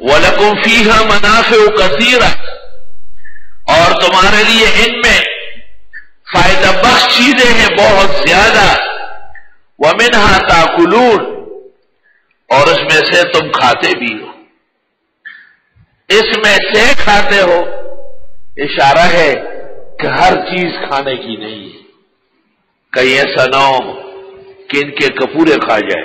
वलकुम फीहा मनाफे कसीरा। और तुम्हारे लिए इनमें फ़ायदा बख्श चीज़ें हैं बहुत ज़्यादा। वमिनहा ताकुलून। और उसमें से तुम खाते भी हो। इसमें से खाते हो। इशारा है कि हर चीज़ खाने की नहीं है। कहीं ऐसा ना हो कि इनके कपूरे खा जाए।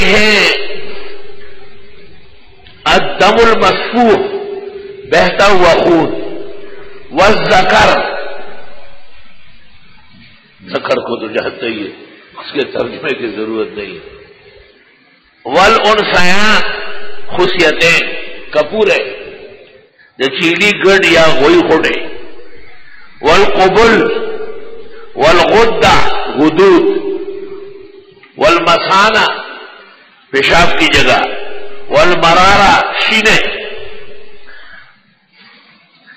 एक है। अदमुल मसफूर बहता हुआ खून। व जकर। जकर को तो जानते ही उसके तर्जमे की ज़रूरत नहीं वल उन सयान, खुशियतें, कपूरे, जो चीली गढ़ या गोई खोडे वल कुबुल, वल गुद्दा, गुदूद। वल मसाना पेशाब की जगह। वल मरारा शीने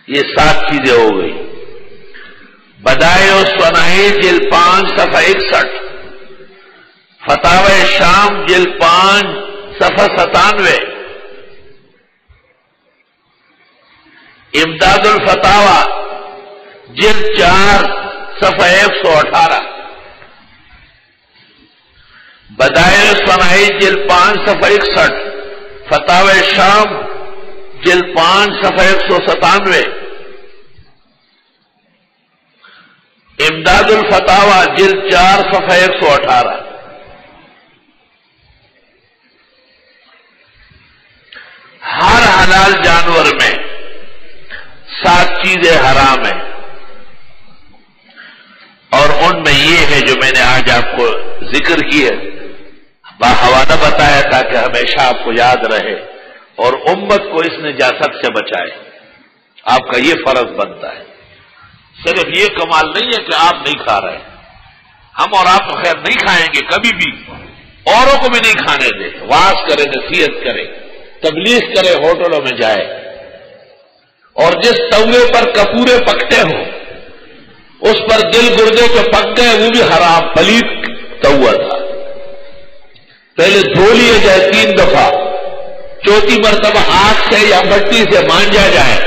ये सात चीज़ें हो गई। बदाए सनाए जिल पाँच सफ़ा इकसठ। फताव शाम जिल पाँच सफ़ा सतानवे। इमदादुल फतावा जिल चार सफ़ा एक सौ अठारह। बदाए सनाई जिल पाँच सफ़ा इकसठ। फताव शाम जिल पाँच सफ़ा एक सौ सतानवे। इमदादुल फतावा, जिल चार सफ़ा एक सौ अठारह। हर हलाल जानवर में सात चीज़ें हराम है। और उनमें ये है जो मैंने आज आपको ज़िक्र की है। बाहवाना बताया ताकि हमेशा आपको याद रहे और उम्मत को इस नजासत से बचाए। आपका ये फ़र्ज़ बनता है। सिर्फ़ ये कमाल नहीं है कि आप नहीं खा रहे। हम और आप तो खैर नहीं खाएँगे, कभी भी। औरों को भी नहीं खाने दे। वास करे, नसीहत करे, तबलीग करे, होटलों में जाए। और जिस तवे पर कपूरे पकते हो, उस पर दिल गुर्दे जो पक गए, वो भी हराम पलीत तवा था। पहले धो लिए जाए तीन दफ़ा। चौथी मरतबा आग से या मट्टी से मांझा जाए,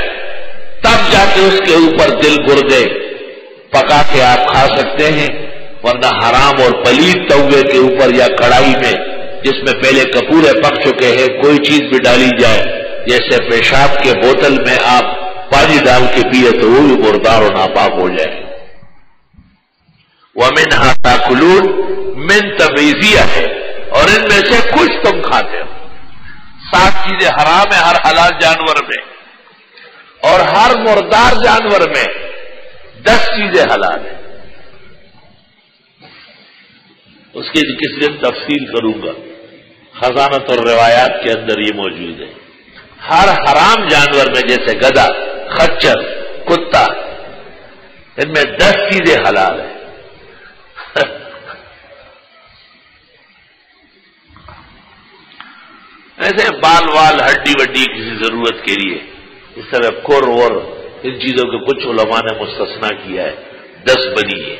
तब जाके उसके ऊपर दिल गुर्दे पका के आप खा सकते हैं, वरना हराम और पलीत तवे के ऊपर या कढ़ाई में, जिसमें पहले कपूरे पक चुके हैं, कोई चीज़ भी डाली जाए, जैसे पेशाब के बोतल में आप पानी डाल के पिए तो वो भी मुर्दार और नापाक हो जाए। वमिन हाथाकुलून मिन तबीजिया है। और इनमें से कुछ तुम खाते हो। सात चीज़ें हराम है हर हलाल जानवर में। और हर मुर्दार जानवर में दस चीज़ें हलाल है। उसकी किस दिन तफसील करूँगा। खजानत और रिवायात के अंदर ये मौजूद है। हर हराम जानवर में जैसे गदा खच्चर, कुत्ता, इनमें दस चीज़ें हलाल है। ऐसे बाल वाल हड्डी वड्डी किसी ज़रूरत के लिए। इस तरह कुर और इन चीज़ों के कुछ उलमा ने मुस्तना किया है। दस बनी है।